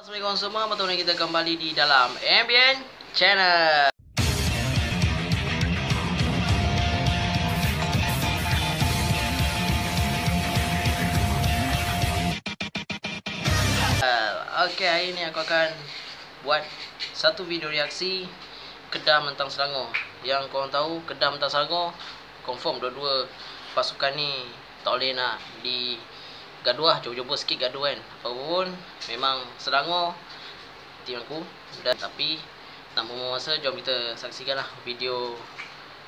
Assalamualaikum semua, bertemu kita kembali di dalam Ambient Channel. Okay, hari ni aku akan buat satu video reaksi Kedah Mentang Selangor. Yang korang tahu, Kedah Mentang Selangor confirm dua-dua pasukan ni tak boleh nak di gaduh lah, jumpa-jumpa sikit gaduh kan. Apapun, memang Selangor tim aku dan tapi tanpa masa, jom kita saksikanlah video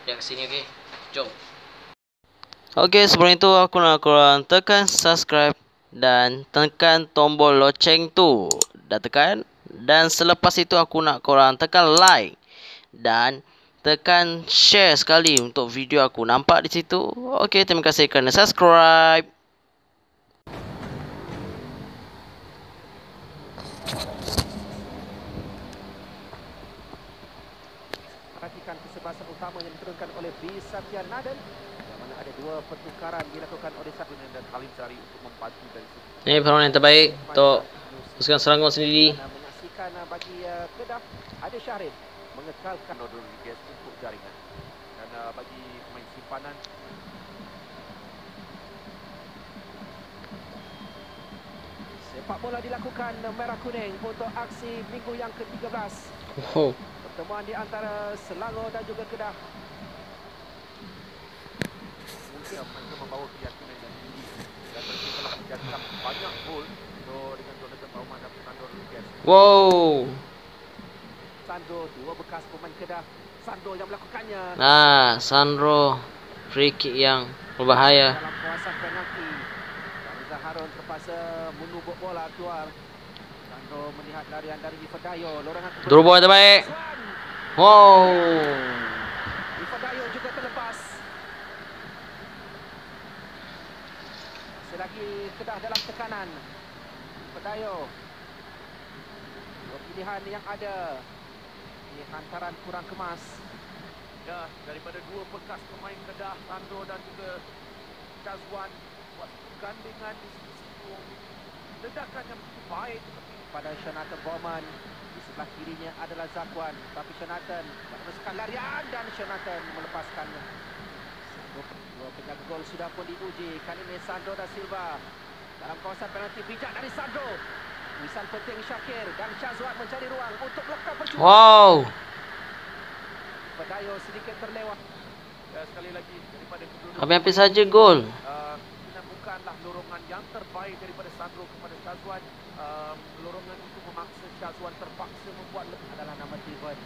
reaksi ni okey. Jom. Okey, sebelum itu aku nak korang tekan subscribe dan tekan tombol loceng tu dah tekan dan selepas itu aku nak korang tekan like dan tekan share sekali untuk video aku nampak di situ okey terima kasih kerana subscribe yang diturunkan oleh Bisatya Naden ada dua pertukaran dilakukan oleh satu dan Halim Sari untuk membantu dari situ. Ini perlawanan yang terbaik untuk pasukan Selangor sendiri. Menyaksikan uh, bagi uh, Kedah ada Syahrin mengekalkan Nodul Ligas untuk jaringan. Dan uh, bagi pemain simpanan Sepak bola dilakukan merah kuning untuk aksi minggu yang ke-13. Oh. Pertemuan di antara Selangor dan juga Kedah mereka membawa keyakinan yang tinggi dan mereka telah banyak gol so, dengan Jonathan Bauman dan Fernando Rodriguez. Wow. Sandro, dua bekas pemain Kedah. Sandro yang melakukannya. Nah, Sandro free kick yang berbahaya. Dalam kawasan penalti. Riza Harun terpaksa menubuk bola keluar. Sandro melihat larian dari. Lorangan Dua bola terbaik. Wow. Ifadayo juga terlepas. Masih lagi Kedah dalam tekanan. Ifadayo. Dua pilihan yang ada. Ini hantaran kurang kemas. Ya, daripada dua bekas pemain Kedah, Sandro dan juga Kazwan buat gandingan di situ. Ledakan yang baik tetapi pada Shonatan Bowman di sebelah kirinya adalah Zakwan tapi Shonatan meneruskan larian dan Shonatan melepaskannya. Dua penjaga gol sudah pun diuji. Kali ini Sandro da Silva dalam kawasan penalti bijak dari Sandro. Wisan penting Syakir dan Syazwan mencari ruang untuk melakukan percubaan. Wow. Pedayo sedikit terlewat. Ya, sekali lagi daripada kedudukan. Hampir-hampir saja gol. Uh, bukanlah lorongan yang terbaik daripada Sandro kepada Syazwan. Um, lorongan itu memaksa Syazwan terpaksa membuat lebih adalah nama Steven.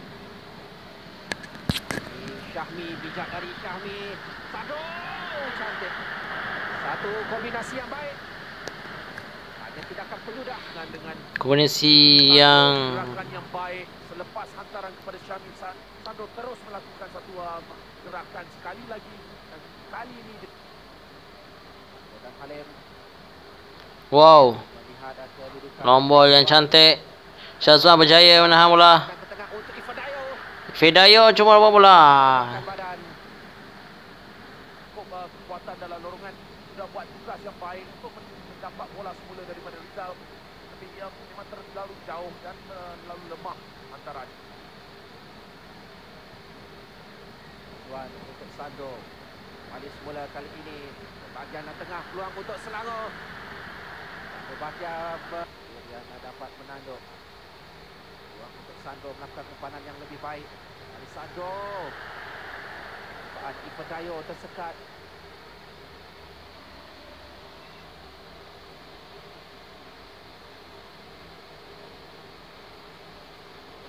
Syahmi, bijak dari Syahmi. Sandro, cantik. Satu kombinasi yang baik. Hanya tidak akan peludah dengan, dengan Kombinasi yang yang baik selepas hantaran kepada Syahmi. Sandro terus melakukan satu uh, gerakan sekali lagi dan kali ini dan Halim Wow. Lombol yang cantik. Syazwan berjaya menahan bola. dan ke tengah untuk Fidayo cuma bola. Badan. Cukup uh, kekuatan dalam lorongan sudah buat tugas yang baik untuk mendapat bola semula daripada Rizal. Tapi dia memang terlalu jauh dan terlalu lemah hantaran. Tuan untuk Sandro balik semula kali ini. Bahagian tengah peluang untuk Selangor. Berbahagia dia dapat menanduk peluang untuk Sandro melakukan umpanan yang lebih baik. Dari Sandro Cubaan Ifadayo tersekat.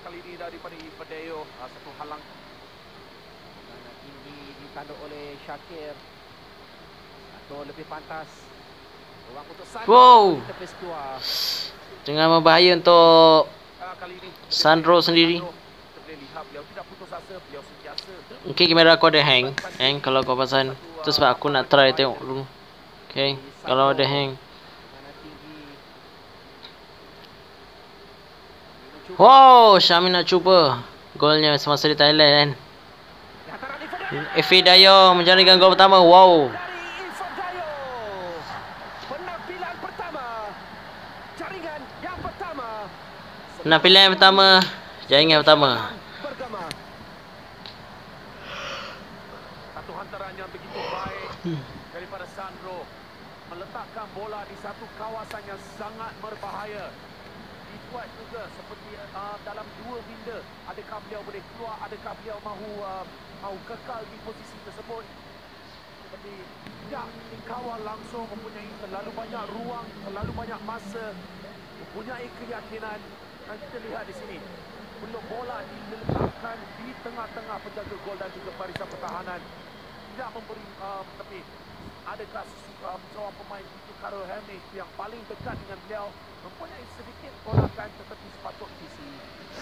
Kali ini daripada Ifadayo satu halang. Tendangan tinggi ditanduk oleh Syakir Satu lebih pantas. Ruang untuk Sandro Wow. Dengan berbahaya untuk Ah, Sandro sendiri. Mungkin kamera aku ada hang. Hang kalau kau pasang. Itu sebab aku nak try tengok dulu. Okay. Kalau ada hang. Wow. Syami nak cuba. Golnya semasa di Thailand kan. Efi Dayo menjaringkan gol pertama. Wow. dari Ifadayo penampilan pertama jaringan yang pertama Nak pilih yang pertama. Jaringan pertama. Bergema. Satu hantaran yang begitu baik Hmm. daripada Sandro meletakkan bola di satu kawasan yang sangat berbahaya. Dibuat juga seperti uh, dalam dua minda. Adakah beliau boleh keluar? Adakah beliau mahu uh, mahu kekal di posisi tersebut? Seperti tidak dikawal langsung mempunyai terlalu banyak ruang, terlalu banyak masa, mempunyai keyakinan. Dan kita lihat di sini, belum bola diletakkan di tengah-tengah penjaga gol dan juga barisan pertahanan. Tidak memberi um, tapi adakah um, seorang pemain itu Karol Helmich yang paling dekat dengan beliau. Mempunyai sedikit golakan tetapi sepatut visi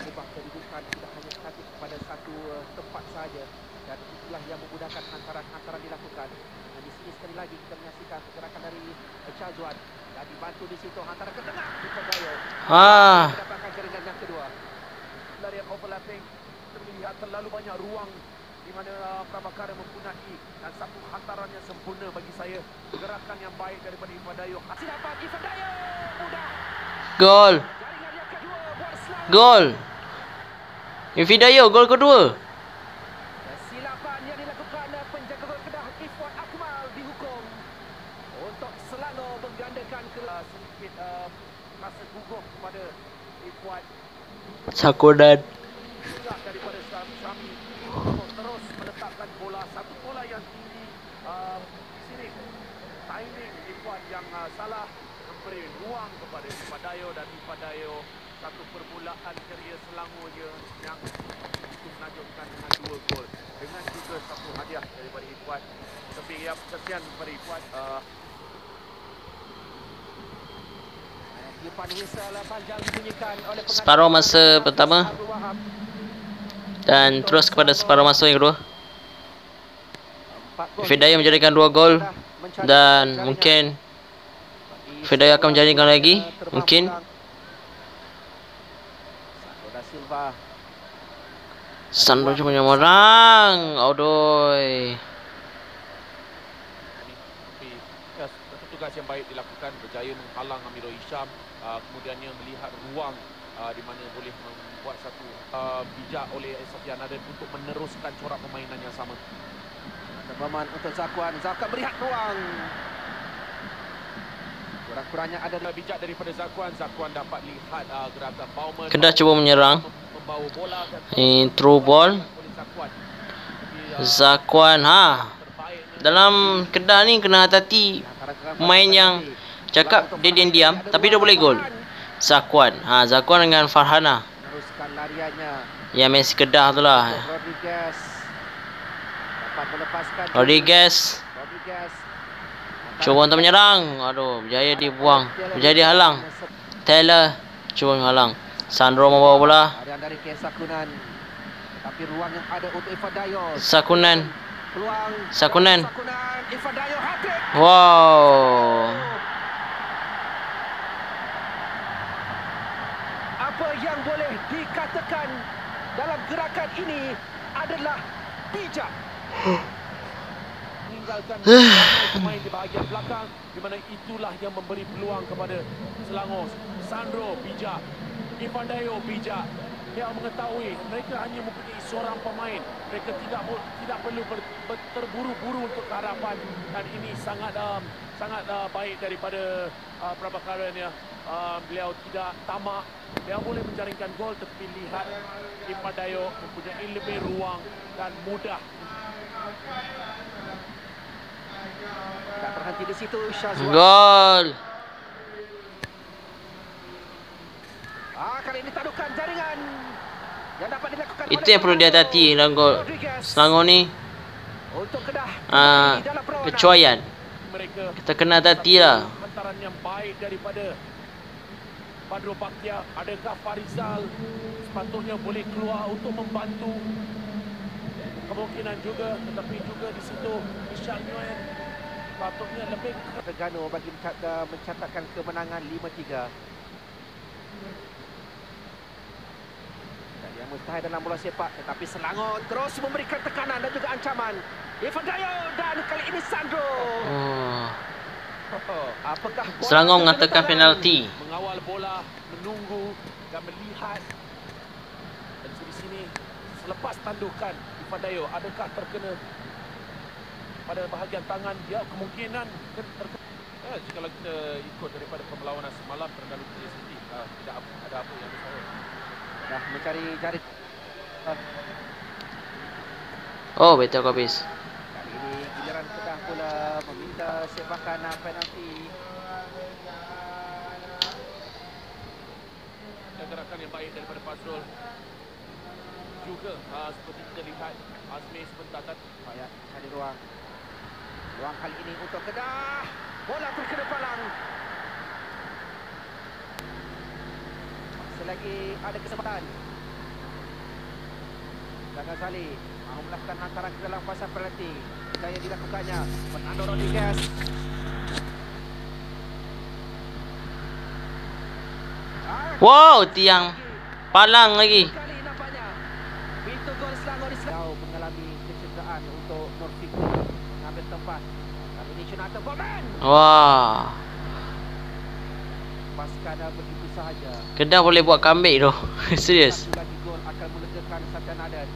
sebab kedudukan tidak hanya statik pada satu uh, tempat saja. Dan itulah yang memudahkan hantaran-hantaran dilakukan. Dan di sini sekali lagi kita menyaksikan pergerakan dari uh, Chazwan dan dibantu di situ hantaran ke tengah. Di Kodayo Ah. Jaringan yang kedua larian overlapping kita melihat terlalu banyak ruang di mana uh, Prabakara mempunyai dan satu hantaran yang sempurna bagi saya gerakan yang baik daripada Ifadayo hasil dapat Ifadayo mudah Gol. kedua Gol. Infidayo gol kedua. Silapan yang dilakukan oleh penjaga gol Kedah Ifwan Akmal dihukum untuk Selangor menggandakan ke uh, sedikit uh, rasa gugup kepada Sakodan. Uh, uh, yang kesian kepada uh, Tiupan whistle panjang dibunyikan oleh pengadil Separuh masa pertama. Dan terus kepada separuh masa yang kedua. Infidayo menjadikan dua gol. Dan mungkin Infidayo akan menjadikan lagi. Mungkin. Sandro cuma yang orang. Aduh. Tugas yang baik dilakukan berjaya menghalang Amirul Hisham uh, kemudiannya melihat ruang uh, di mana boleh membuat satu uh, bijak oleh Sofian Aden untuk meneruskan corak permainan yang sama. Tebaman untuk Zakwan Zakwan melihat ruang Kurang-kurangnya ada bijak daripada Zakwan, Zakwan dapat lihat uh, gerakan Bauman. Kedah cuba menyerang. Ini through ball. Zakwan ha. Dalam Kedah ni kena hati-hati. Pemain yang cakap dia diam-diam tapi dia boleh gol. Zakwan. Ha, Zakwan dengan Farhana. Teruskan lariannya Yang Messi Kedah tu lah. Rodriguez Dapat melepaskan Rodriguez Rodriguez cuba untuk menyerang. Aduh, berjaya dibuang. Berjaya dihalang. Taylor cuba menghalang. Sandro membawa bola. Dari Ken Sakunan Tapi ruang yang ada untuk Ifadayo Sakunan. Peluang Sakunan. Sakunan Ifadayo hat-trick Wow. Apa yang boleh dikatakan dalam gerakan ini adalah bijak. Meninggalkan pemain di bahagian belakang di mana itulah yang memberi peluang kepada Selangor. Sandro bijak, Ivandayo bijak. Dia mengetahui mereka hanya mempunyai seorang pemain. Mereka tidak tidak perlu ber, ber, terburu-buru untuk ke hadapan dan ini sangat um, sangat uh, baik daripada uh, Prabakaran ya. Uh, beliau tidak tamak. Dia boleh menjaringkan gol tetapi lihat Ipadayo mempunyai lebih ruang dan mudah. Tak terhenti di situ Syazwan. Gol. Ah, kali ini tadukan jaringan yang Itu yang perlu dihati-hati dalam gol. Rodriguez. Selangor ni perlawanan. kecuaian. mereka Kita kena hati-hati lah. hantaran yang baik daripada Badro Bakhtiar adakah Farizal sepatutnya boleh keluar untuk membantu kemungkinan juga tetapi juga di situ Ishak Nguyen patutnya lebih Terengganu bagi uh, mencatatkan kemenangan 5-3. Yang mustahil dalam bola sepak tetapi Selangor terus memberikan tekanan dan juga ancaman. Irfan Dayo dan kali ini Sandro. Oh. Oh, apakah Selangor mengatakan penalti. Mengawal bola, menunggu dan melihat. Dan di sini selepas tandukan Ifadayo adakah terkena pada bahagian tangan dia kemungkinan ke- terkena eh, kalau kita ikut daripada perlawanan semalam Terengganu Punya City uh, tidak apa- ada apa yang besar Dah mencari jari. Ah, Oh, betul kau habis. Kali ini giliran Kedah pula meminta sepakan penalti. gerakan yang baik daripada Fazrul juga uh, seperti kita lihat Azmi sebentar tadi Payah cari ruang. Ruang kali ini untuk Kedah. Bola terkena palang. Selagi ada kesempatan. Tangan Salih mahu melakukan hantaran ke dalam fasa penalti. Jaya dilakukannya. Fernando Rodriguez. Wow, tiang palang lagi. Pintu gol Selangor di Selangor mengalami kecederaan untuk mengambil tempat. Kali ini Jonathan Bowman Wah, lepaskan begitu sahaja. Kedah boleh buat comeback tu. Serius. Satu lagi gol akan melegakan Adan.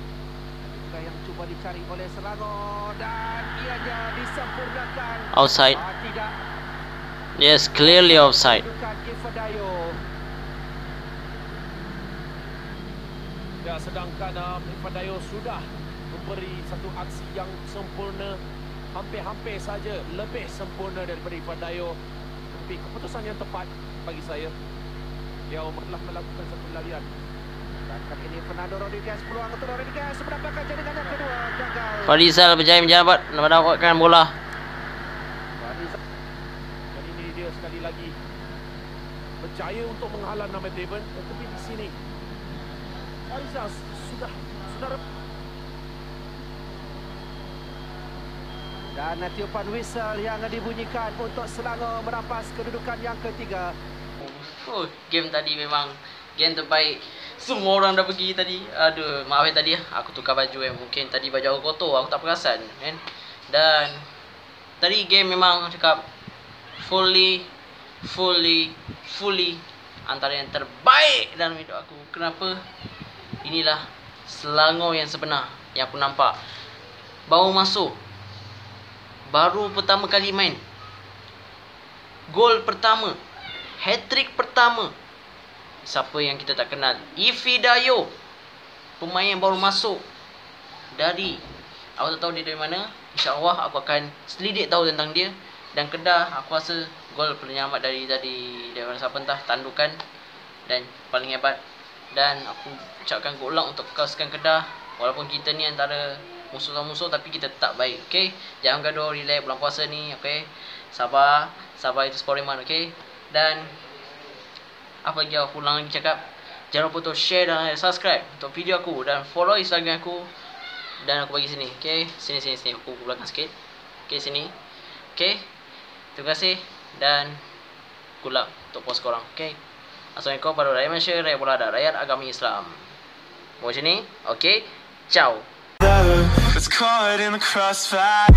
Yang cuba dicari oleh Selangor dan ianya disempurnakan. Outside. Ah, tidak. Yes, clearly Ifadayo. Ya, sedangkan uh, Ifadayo sudah memberi satu aksi yang sempurna hampir-hampir saja lebih sempurna daripada Ifadayo tapi keputusan yang tepat bagi saya dia telah melakukan satu larian Dan kali ini Fernando Rodriguez peluang untuk Rodriguez mendapatkan jaringan yang kedua gagal. Farizal berjaya menjabat mendapatkan bola. Farizal dan ini dia sekali lagi berjaya untuk menghalang nama Devon tetapi di sini Farizal sudah sudah Dan tiupan whistle yang dibunyikan untuk Selangor merampas kedudukan yang ketiga. Oh, game tadi memang game terbaik. Semua orang dah pergi tadi. Aduh, maaf ya tadi aku tukar baju eh. Mungkin tadi baju aku kotor, aku tak perasan kan. Dan tadi game memang cakap fully fully fully antara yang terbaik dalam hidup aku. Kenapa? Inilah Selangor yang sebenar yang aku nampak. Baru masuk. Baru pertama kali main. Gol pertama. Hat-trick pertama. Siapa yang kita tak kenal? Ifi Dayo. Pemain yang baru masuk dari aku tak tahu dia dari mana. InsyaAllah aku akan selidik tahu tentang dia. Dan Kedah aku rasa gol penyelamat dari tadi daripada siapa entah tandukan dan paling hebat dan aku ucapkan good luck untuk kawasan Kedah walaupun kita ni antara musuh sama musuh tapi kita tetap baik okey jangan gaduh relax bulan puasa ni okey sabar sabar itu sport iman okey dan apa lagi aku ulang lagi cakap jangan lupa untuk share dan subscribe untuk video aku dan follow instagram aku dan aku bagi sini okey sini sini sini aku belakang sikit okey sini okey terima kasih dan good luck untuk post korang okey Assalamualaikum pada rakyat Malaysia, rakyat Belanda, rakyat agama Islam. Macam ni? Okey. Ciao. caught in the crossfire.